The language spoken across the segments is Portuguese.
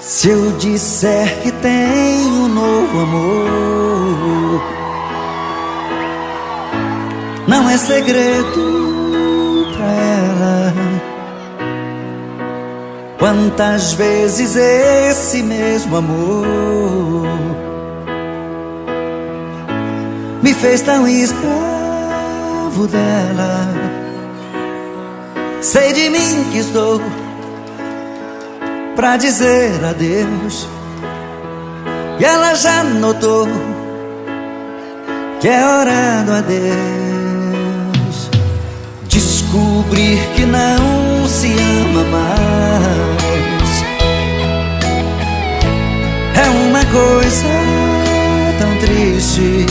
Se eu disser que tenho um novo amor, não é segredo pra ela. Quantas vezes esse mesmo amor me fez tão escravo dela. Sei de mim que estou pra dizer adeus. E ela já notou que é hora do adeus. Descobrir que não se ama mais é uma coisa tão triste.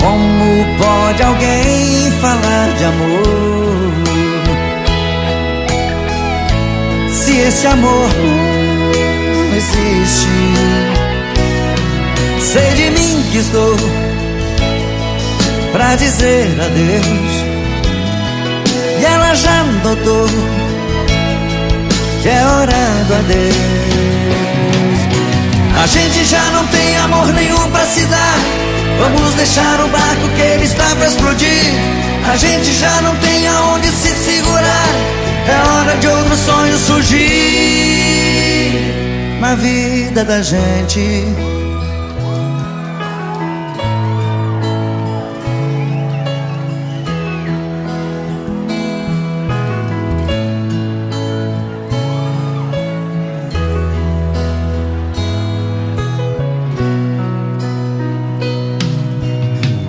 Como pode alguém falar de amor? Se esse amor não existe. Sei de mim que estou pra dizer adeus. E ela já notou que é hora do adeus. A gente já não tem amor nenhum pra se dar. Vamos deixar o barco que ele está pra explodir. A gente já não tem aonde se segurar. É hora de outro sonho surgir na vida da gente.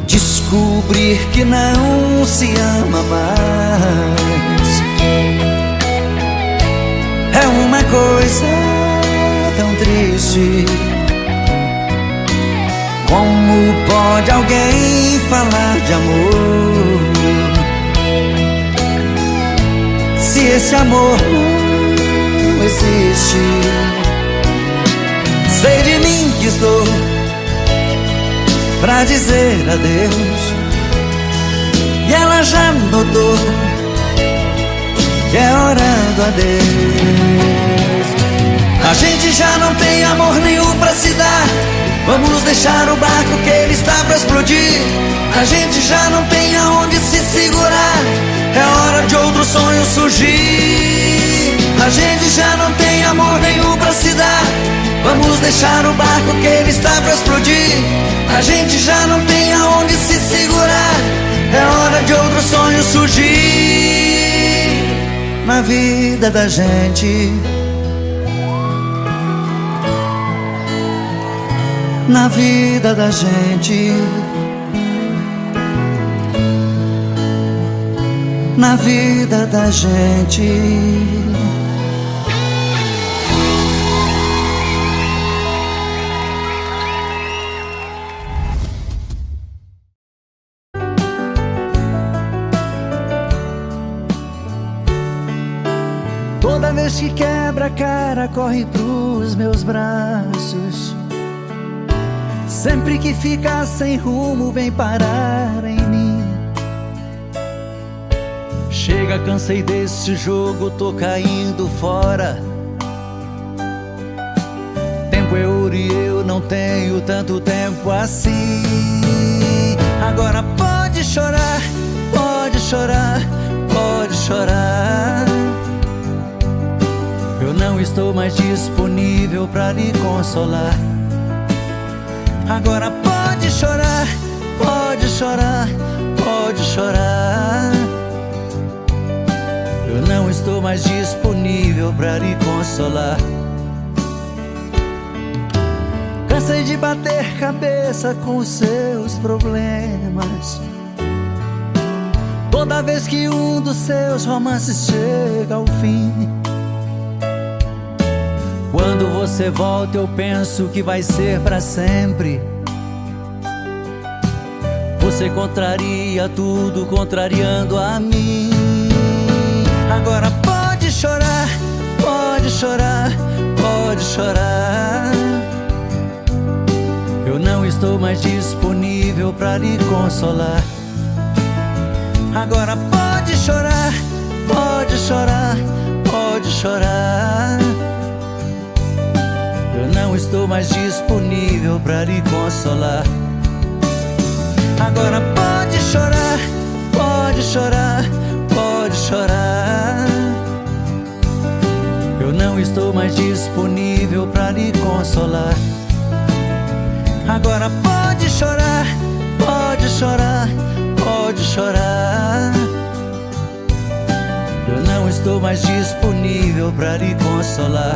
Descobrir que não se ama mais coisa tão triste. Como pode alguém falar de amor? Se esse amor não existe, sei de mim que estou pra dizer adeus. E ela já notou que é hora do adeus. A gente já não tem amor nenhum pra se dar. Vamos deixar o barco que ele está pra explodir. A gente já não tem aonde se segurar. É hora de outro sonho surgir. A gente já não tem amor nenhum pra se dar. Vamos deixar o barco que ele está pra explodir. A gente já não tem aonde se segurar. É hora de outro sonho surgir na vida da gente. Na vida da gente. Na vida da gente. Toda vez que quebra a cara, corre pros meus braços. Sempre que fica sem rumo, vem parar em mim. Chega, cansei desse jogo, tô caindo fora. Tempo é ouro e eu não tenho tanto tempo assim. Agora pode chorar, pode chorar, pode chorar. Eu não estou mais disponível pra lhe consolar. Agora pode chorar, pode chorar, pode chorar. Eu não estou mais disponível pra lhe consolar. Cansei de bater cabeça com seus problemas. Toda vez que um dos seus romances chega ao fim. Quando você volta, eu penso que vai ser pra sempre. Você contraria tudo, contrariando a mim. Agora pode chorar, pode chorar, pode chorar. Eu não estou mais disponível pra lhe consolar. Agora pode chorar, pode chorar, pode chorar. Mais disponível para lhe consolar. Agora pode chorar, pode chorar, pode chorar. Eu não estou mais disponível para lhe consolar. Agora pode chorar, pode chorar, pode chorar. Eu não estou mais disponível para lhe consolar.